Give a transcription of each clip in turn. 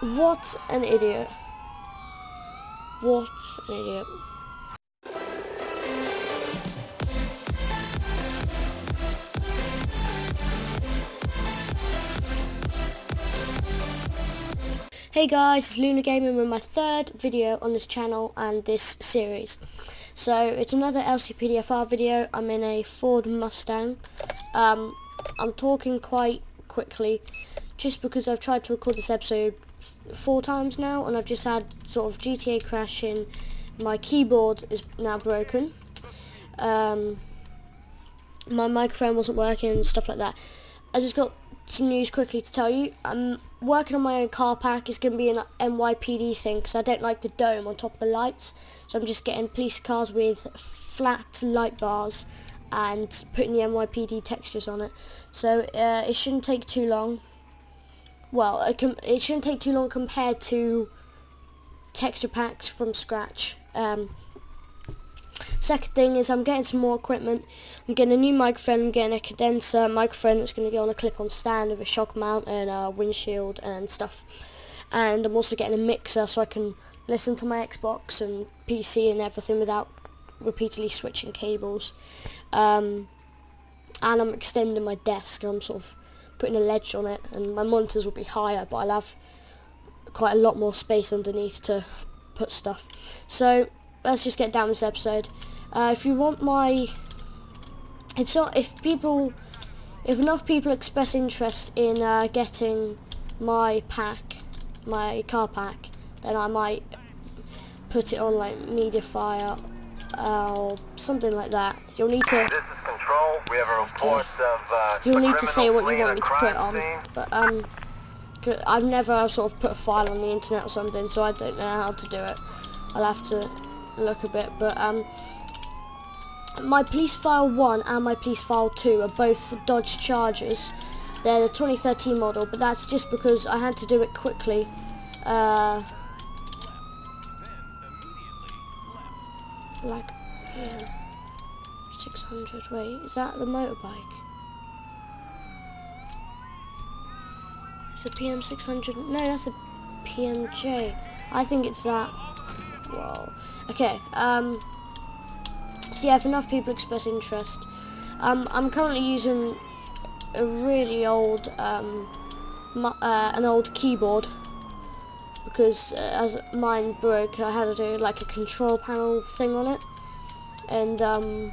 What an idiot. What an idiot. Hey guys, it's Lunar Gaming with my third video on this channel and this series. So it's another LCPDFR video. I'm in a Ford Mustang. Um, I'm talking quite quickly just because I've tried to record this episode four times now and I've just had sort of GTA crashing. My keyboard is now broken. Um, my microphone wasn't working and stuff like that. I just got some news quickly to tell you. I'm working on my own car pack. It's going to be an NYPD thing because I don't like the dome on top of the lights. So I'm just getting police cars with flat light bars and putting the NYPD textures on it. So uh, it shouldn't take too long. Well, it, it, shouldn't take too long compared to texture packs from scratch. Um, Second thing is I'm getting some more equipment. I'm getting a new microphone, I'm getting a condenser microphone that's going to go on a clip-on stand with a shock mount and a windshield and stuff. And I'm also getting a mixer so I can listen to my Xbox and PC and everything without repeatedly switching cables. Um, and I'm extending my desk and I'm sort of putting a ledge on it and my monitors will be higher but I'll have quite a lot more space underneath to put stuff. So let's just get down this episode. Uh, if you want my, if so, if people, if enough people express interest in uh, getting my pack, my car pack, then I might put it on like Mediafire or something like that. You'll need to. Control. We have a report of. Uh, You'll need to say what you want me to put on, scene. but um, I've never sort of put a file on the internet or something, so I don't know how to do it. I'll have to look a bit, but um, my police file 1 and my police file 2 are both Dodge Chargers. They're the 2013 model, but that's just because I had to do it quickly. Uh, like, yeah, 600, wait, is that the motorbike? It's a PM600, no, that's a PMJ. I think it's that. Whoa. Okay, um, so yeah, if enough people express interest, um, I'm currently using a really old, um, uh, an old keyboard because uh, as mine broke, I had to do like a control panel thing on it, and um,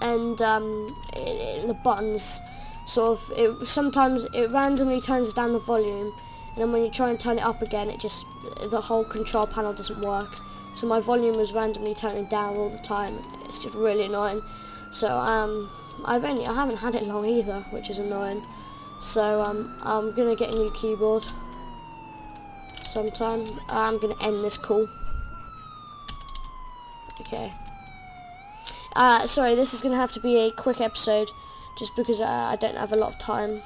and um, it, it, the buttons sort of it sometimes it randomly turns down the volume, and then when you try and turn it up again, it just the whole control panel doesn't work. So my volume was randomly turning down all the time. It's just really annoying. So um, I've only I haven't had it long either, which is annoying. So um, I'm gonna get a new keyboard sometime. I'm gonna end this call. Okay. Uh, sorry, this is gonna have to be a quick episode, just because uh, I don't have a lot of time.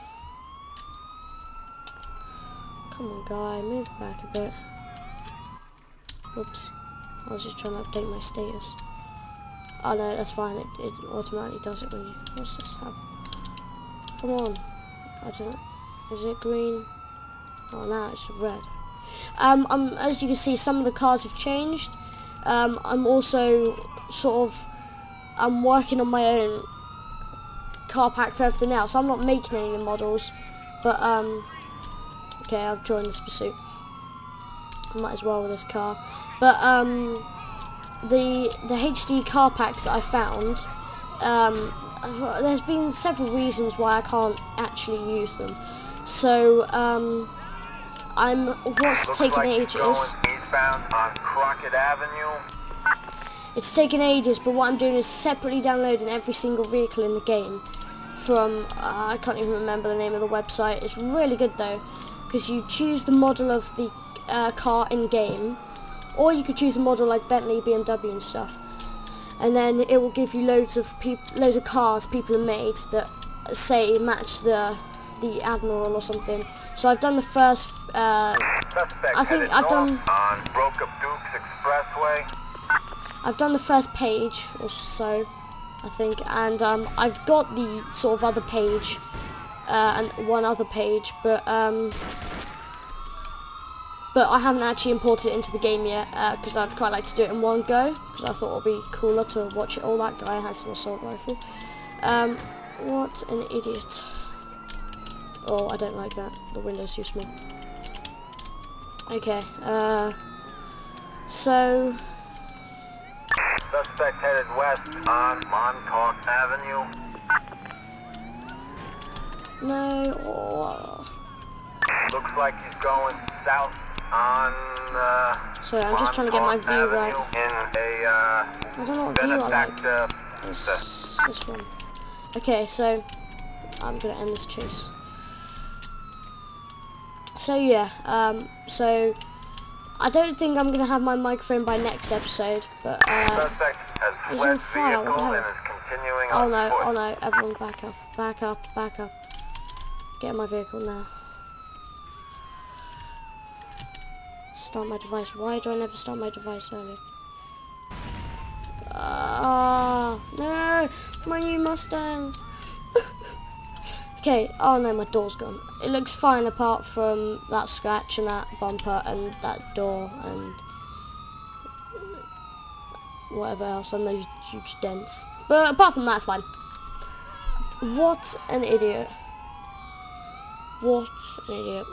Come on, guy, move back a bit. Oops. I was just trying to update my status. Oh no, that's fine. It, it automatically does it when you... What's this? How, come on. I don't know. Is it green? Oh, now it's red. Um, um, as you can see, some of the cars have changed. Um, I'm also sort of... I'm working on my own car pack for everything else. I'm not making any of the models. But, um... Okay, I've joined this pursuit. Might as well with this car. But um, the the HD car packs that I found, um, there's been several reasons why I can't actually use them. So um, I'm what's taking like ages. It's taken ages, but what I'm doing is separately downloading every single vehicle in the game from, uh, I can't even remember the name of the website. It's really good though, because you choose the model of the uh, car in game, or you could choose a model like Bentley, BMW and stuff. And then it will give you loads of loads of cars people have made that say match the the Admiral or something. So I've done the first. Uh, I think I've done. I've done the first page or so, I think, and um, I've got the sort of other page uh, and one other page, but um, but I haven't actually imported it into the game yet because I'd quite like to do it in one go because I thought it would be cooler to watch it all. That guy has an assault rifle. Um, what an idiot. Oh, I don't like that. The window's too small. Okay, uh, so, Suspect headed west on Montauk Avenue. no, oh, Looks like he's going south on uh, sorry, I'm just trying to get my Montauk view right. In a uh, I don't know what view I like. It's this one. Okay, so I'm gonna end this chase. So yeah, um, so I don't think I'm gonna have my microphone by next episode, but uh, He's on fire, what the hell? and is continuing oh no, foot. oh no, everyone back up, back up, back up. Get in my vehicle now. Start my device. Why do I never start my device early? Ah, no, my new Mustang. Okay, oh no, my door's gone. It looks fine apart from that scratch and that bumper and that door and whatever else and those huge dents. But apart from that, it's fine. What an idiot. What an idiot.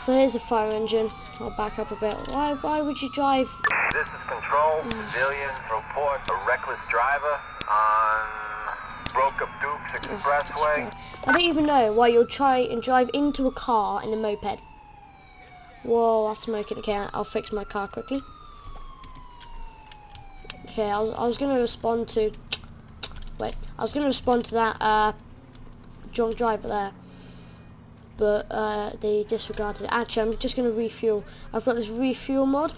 So here's the fire engine. I'll back up a bit. Why why would you drive This is control. Civilians report a reckless driver on Broke Up Dukes Expressway. I don't even know why you'll try and drive into a car in a moped. Whoa, that's smoking. Okay, I'll fix my car quickly. Okay, I was, I was going to respond to... Wait, I was going to respond to that uh, drunk driver there. But uh, they disregarded it. Actually, I'm just going to refuel. I've got this refuel mod.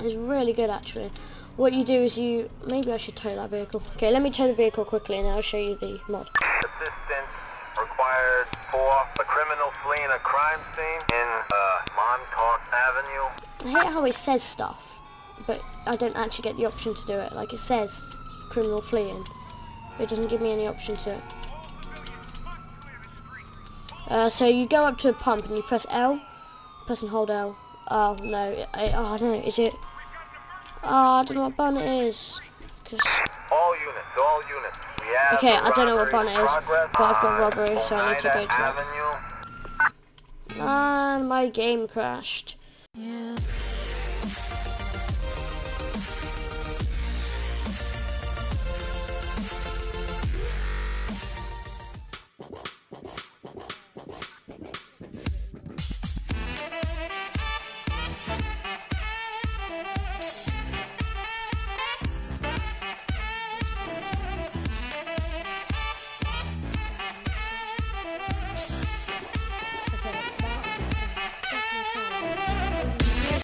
It's really good, actually. What you do is you... Maybe I should tow that vehicle. Okay, let me tow the vehicle quickly and I'll show you the mod. Assistance required for a criminal fleeing a crime scene in uh, Montauk Avenue. I hate how it says stuff, but I don't actually get the option to do it. Like it says criminal fleeing, but it doesn't give me any option to it. Uh, so you go up to a pump and you press L, press and hold L. Oh no, I, oh no, is it? Oh, I don't know what button it is. All units, all units. Okay, I don't know what it is, but I've got robbery, so I need to go to that. Avenue. and my game crashed.